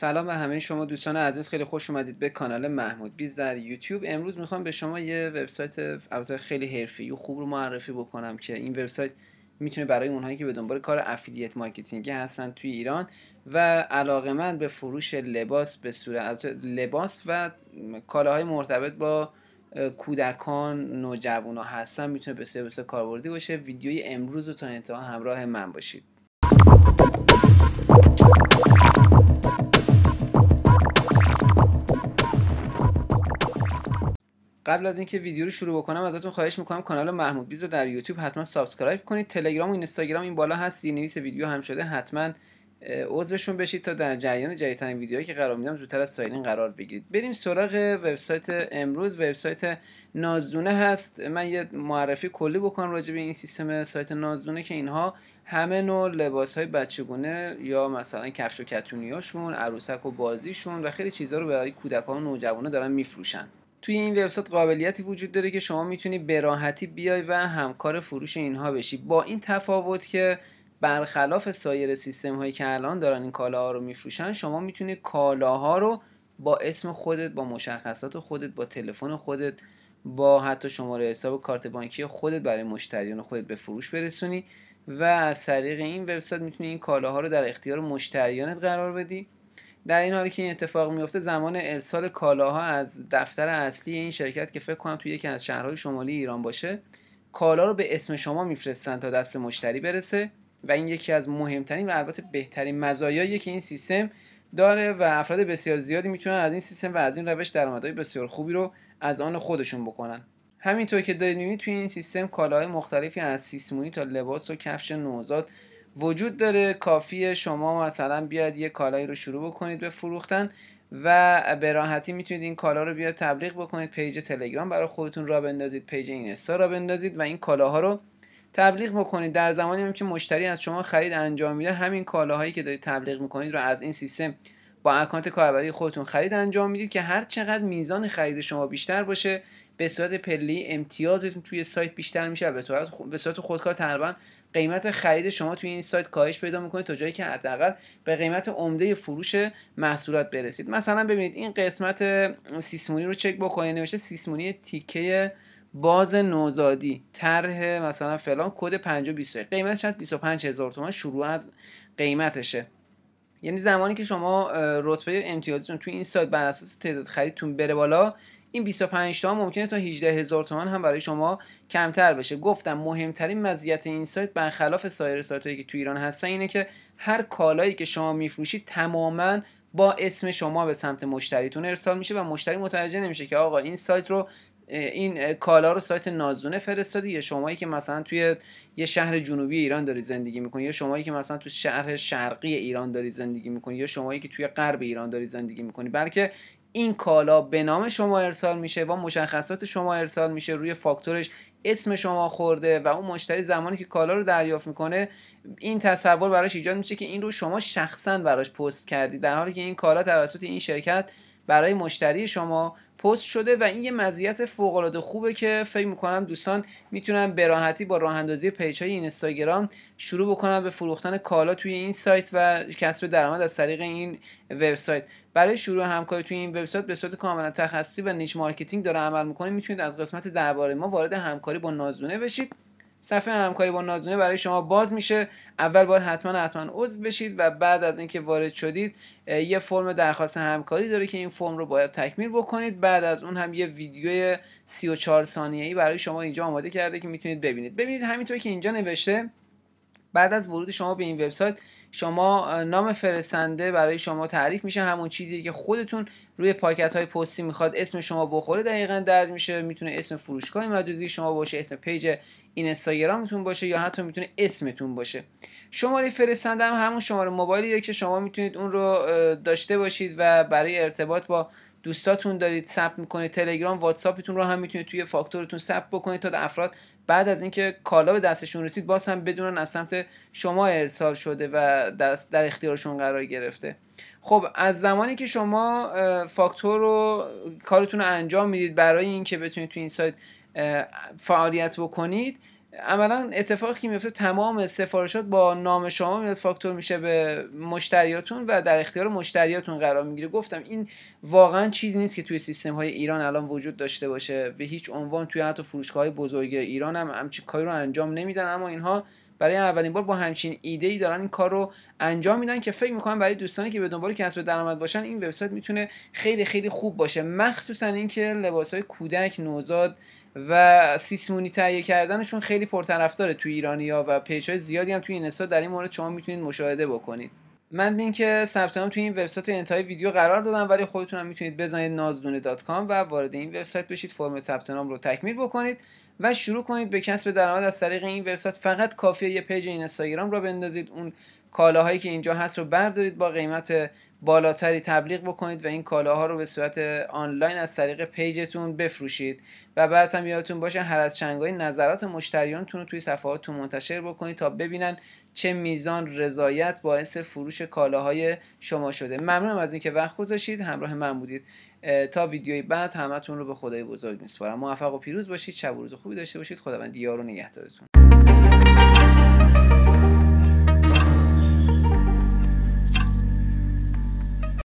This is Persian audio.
سلام به همه شما دوستان عزیز خیلی خوش اومدید به کانال محمود بیز در یوتیوب. امروز می‌خوام به شما یه وبسایت البته خیلی حرفه‌ای و خوب رو معرفی بکنم که این وبسایت می‌تونه برای اونهایی که به دنبال کار affiliate marketing ی هستن توی ایران و علاقه‌مند به فروش لباس به صورت لباس و کالاهای مرتبط با کودکان نوجوانا هستن می‌تونه بسیار بسیار کاربردی باشه. ویدیوی امروز رو تا انتها همراه من باشید. قبل از اینکه ویدیو رو شروع بکنم ازتون خواهش می‌کنم کانال محمود بیز رو در یوتیوب حتما subscribe کنید. تلگرام و اینستاگرام این بالا هست زیرنویس ویدیو هم شده حتما عضوشون بشید تا در جریان جدیدترین ویدیوهایی که قرار میدم زودتر از سایرین قرار بگیرید. بریم سراغ وبسایت امروز. وبسایت نازدونه هست. من یه معرفی کلی بکنم راجع به این سیستم سایت نازدونه که اینها همه نوع لباس های بچگونه یا مثلا کفش و کتونیاشون عروسک و بازیشون و خیلی چیزها رو برای کودکان و نوجوانا دارن میفروشن. توی این وبسایت قابلیتی وجود داره که شما می‌تونی به راحتی بیای و همکار فروش اینها بشی. با این تفاوت که برخلاف سایر سیستم هایی که الان دارن این کالاها رو میفروشن شما می‌تونی کالاها رو با اسم خودت با مشخصات خودت با تلفن خودت با حتی شماره حساب کارت بانکی خودت برای مشتریان خودت به فروش برسونی و از طریق این وبسایت می‌تونی این کالاها رو در اختیار مشتریانت قرار بدی. در این حالی که این اتفاق میفته زمان ارسال کالاها از دفتر اصلی این شرکت که فکر کنم توی یکی از شهرهای شمالی ایران باشه کالا رو به اسم شما میفرستن تا دست مشتری برسه و این یکی از مهمترین و البته بهترین مزایایی که این سیستم داره و افراد بسیار زیادی می‌تونن از این سیستم و از این روش درآمدهای بسیار خوبی رو از آن خودشون بکنن. همینطور که دارید می‌بینید توی این سیستم کالاهای مختلفی از سیسمونی تا لباس و کفش نوزاد وجود داره. کافیه شما مثلا بیاید یه کالایی رو شروع بکنید به فروختن و به راحتی می‌تونید این کالا رو بیاید تبلیغ بکنید. page تلگرام برای خودتون راه بندازید page اینستا راه بندازید و این کالاها رو تبلیغ بکنید. در زمانی هم که مشتری از شما خرید انجام میده همین کالاهایی که دارید تبلیغ می‌کنید رو از این سیستم با account کاربری خودتون خرید انجام می‌دید که هر چقدر میزان خرید شما بیشتر باشه به صورت پله‌ای امتیازتون توی سایت بیشتر میشه و به صورت خودکار تقریبا قیمت خرید شما توی این سایت کاهش پیدا می‌کنه تا جایی که حداقل به قیمت عمده فروش محصولات برسید. مثلا ببینید این قسمت سیسمونی رو چک بکنید نوشته سیسمونی تیکه باز نوزادی طرح مثلا فلان کد 520 قیمتش از 25 هزار تومان شروع از قیمتشه. یعنی زمانی که شما رتبه امتیازتون توی این سایت بر اساس تعداد خریدتون بره بالا این 25 تا ممکنه تا 18 هزار تومان هم برای شما کمتر بشه. گفتم مهمترین مزیت این سایت برخلاف سایر سایت که تو ایران هستن اینه که هر کالایی که شما میفروشید تماما با اسم شما به سمت مشتریتون ارسال میشه و مشتری متوجه نمیشه که آقا این سایت رو این کالا رو سایت نازونه فرستادی؟ یا شمایی که مثلا توی یه شهر جنوبی ایران داری زندگی می‌کنی؟ یا شمایی که مثلا توی شهر شرقی ایران داری زندگی می‌کنی؟ یا شمایی که توی غرب ایران داری زندگی می‌کنی؟ بلکه این کالا به نام شما ارسال میشه با مشخصات شما ارسال میشه روی فاکتورش اسم شما خورده و اون مشتری زمانی که کالا رو دریافت می‌کنه این تصور براش ایجاد میشه که این رو شما شخصا براش پست کردی در حالی که این کالا توسط این شرکت برای مشتری شما پست شده و این یه مزیت فوق العاده خوبه که فکر می‌کنم دوستان می‌تونن به راحتی با راه اندازی پیج های اینستاگرام شروع بکنن به فروختن کالا توی این سایت و کسب درآمد از طریق این وبسایت. برای شروع همکاری توی این وبسایت به صورت کاملا تخصصی و niche marketing داره عمل می‌کنه می‌تونید از قسمت درباره ما وارد همکاری با نازدونه بشید. صفحه همکاری با نازدونه برای شما باز میشه. اول باید حتما حتما عضو بشید و بعد از اینکه وارد شدید یه فرم درخواست همکاری داره که این فرم رو باید تکمیل بکنید. بعد از اون هم یه ویدیو 34 ثانیه‌ای برای شما اینجا آماده کرده که می‌تونید ببینید. ببینید همینطور که اینجا نوشته بعد از ورود شما به این وبسایت شما نام فرستنده برای شما تعریف میشه. همون چیزی که خودتون روی پاکت های پستی می‌خواد اسم شما بخوره دقیقا درج میشه. می‌تونه اسم فروشگاه مجازی شما باشه اسم page این اینستاگرامتون باشه یا حتی می‌تونه اسمتون باشه. شماره فرستنده هم همون شماره موبایلیه که شما می‌تونید اون رو داشته باشید و برای ارتباط با دوستاتون دارید ثبت می‌کنید. تلگرام واتساپتون رو هم می‌تونید توی فاکتورتون ثبت بکنید تا افراد بعد از اینکه کالا به دستشون رسید باز هم بدونن از سمت شما ارسال شده و در اختیارشون قرار گرفته. خب از زمانی که شما فاکتور رو کارتون رو انجام می‌دید برای اینکه بتونید تو این سایت فعالیت بکنید عملا اتفاقی که میفته تمام سفارشات با نام شما میاد فاکتور میشه به مشتریاتون و در اختیار مشتریاتون قرار می‌گیره. گفتم این واقعا چیزی نیست که توی سیستم های ایران الان وجود داشته باشه. به هیچ عنوان توی حتی فروشگاه های بزرگ ایران هم همچین کاری رو انجام نمیدن. اما اینها برای اولین بار با همچین ایده ای دارن این کار رو انجام میدن که فکر می‌کنم برای دوستانی که به دنبال کسب درآمد باشن این وبسایت می‌تونه خیلی خیلی خوب باشه. مخصوصا اینکه لباس های کودک نوزاد و سیسمونی تهیه کردنشون خیلی پرطرفداره توی ایرانیا و page های زیادی هم توی اینستا در این مورد شما می‌تونید مشاهده بکنید. من لینک ثبت نام توی این وبسایت انتهای ویدیو قرار دادم ولی خودتون هم می‌تونید بزنید نازدونه و وارد این وبسایت بشید. فرم ثبت نام رو تکمیل بکنید. و شروع کنید به کسب درآمد از طریق این وبسایت. فقط کافیه یه پیج اینستاگرام راه بندازید. اون کالاهایی که اینجا هست رو بردارید. با قیمت بالاتری تبلیغ بکنید و این کالاها رو به صورت آنلاین از طریق پیجتون بفروشید. و بعد هم یادتون باشه هر از چندگاهی نظرات مشتریانتون رو توی صفحاتتون منتشر بکنید تا ببینن چه میزان رضایت باعث فروش کالاهای شما شده. ممنونم از اینکه وقت گذاشتید. همراه من بودید. تا ویدیوی بعد همتون رو به خدای بزرگ میسپارم. موفق و پیروز باشید. شب و روز خوبی داشته باشید. خداوند دیار و نگهدارتون.